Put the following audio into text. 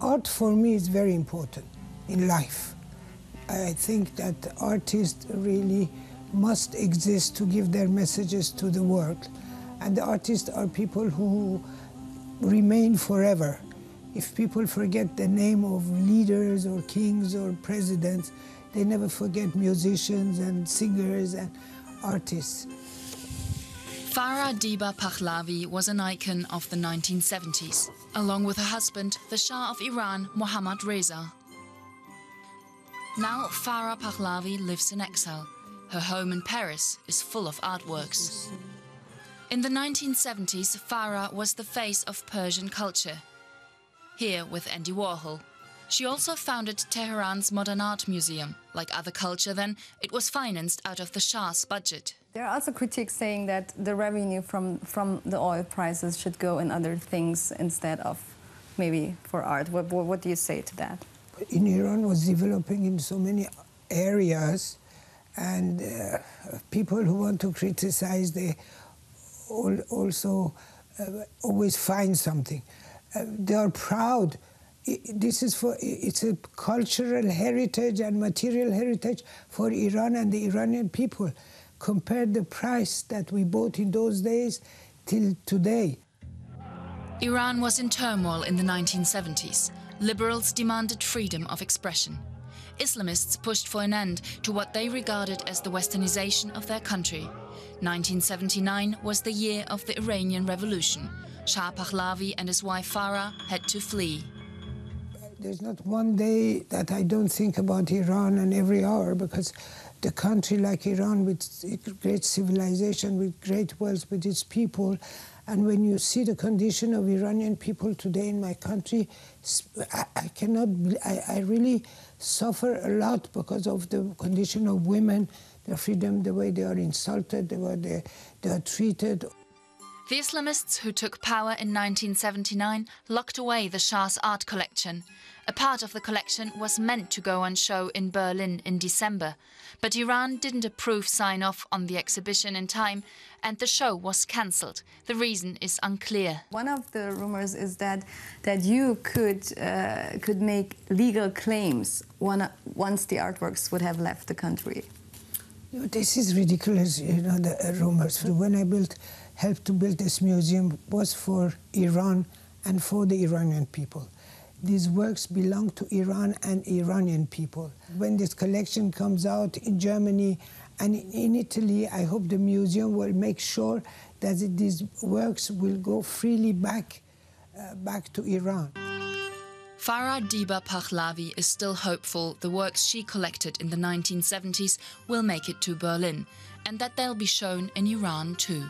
art for me is very important in life. I think that artists really must exist to give their messages to the world. And the artists are people who remain forever. If people forget the name of leaders or kings or presidents, they never forget musicians and singers and artists. Farah Diba Pahlavi was an icon of the 1970s, along with her husband, the Shah of Iran, Mohammad Reza. Now Farah Pahlavi lives in exile. Her home in Paris is full of artworks. In the 1970s, Farah was the face of Persian culture. Here with Andy Warhol. She also founded Tehran's Modern Art Museum. Like other culture then, it was financed out of the Shah's budget. There are also critics saying that the revenue from, from the oil prices should go in other things instead of maybe for art. What, what, what do you say to that? In Iran was developing in so many areas and uh, people who want to criticize, they also uh, always find something. Uh, they are proud. This is for it's a cultural heritage and material heritage for Iran and the Iranian people. Compare the price that we bought in those days till today. Iran was in turmoil in the 1970s. Liberals demanded freedom of expression. Islamists pushed for an end to what they regarded as the westernization of their country. 1979 was the year of the Iranian Revolution. Shah Pahlavi and his wife Farah had to flee. There's not one day that I don't think about Iran and every hour because the country like Iran with great civilization, with great wealth, with its people, and when you see the condition of Iranian people today in my country, I, I cannot, I, I really suffer a lot because of the condition of women their freedom, the way they are insulted, the way they, they are treated. The Islamists who took power in 1979 locked away the Shah's art collection. A part of the collection was meant to go on show in Berlin in December, but Iran didn't approve sign off on the exhibition in time and the show was cancelled. The reason is unclear. One of the rumors is that that you could uh, could make legal claims one, once the artworks would have left the country. This is ridiculous, you know, the uh, rumors. When I built, helped to build this museum was for Iran and for the Iranian people. These works belong to Iran and Iranian people. When this collection comes out in Germany and in Italy, I hope the museum will make sure that these works will go freely back, uh, back to Iran. Farah Diba Pahlavi is still hopeful the works she collected in the 1970s will make it to Berlin and that they'll be shown in Iran too.